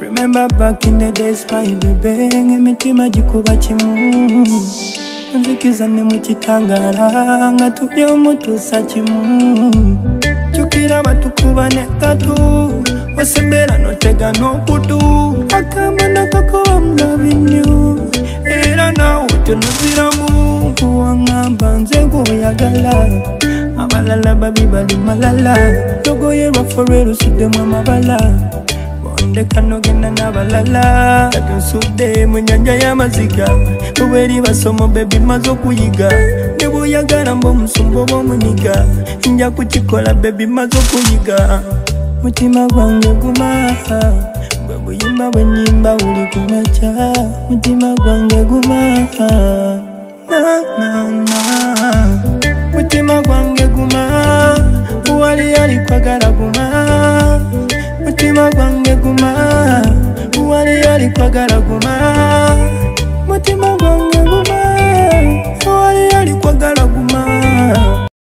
Remember back in the days my baby emitima gikuba kimu. Nzikiza ne mu kitangala nga tuli omutuusa kimu. Jjukira batukuba ne katu osembera notega n'okutu. Akamba gweoyagala abalala babi bali malala. Logoye lwaffe lwerusuddemu amabala ndeka nogenda n'abalala katonsudde mu nyanja y'amaziga obweri basomo bebi maze okuyiga ne bw'oyagala mb'omusumba oba omuniga nja kukikola bebi maze okuyiga mutima gwange guma. Bwe buyimba bwe nnyimba buli kumakya mutima gwange guma. Na, na, na. njagala guma mutima gwange guma wali yali kwagala guma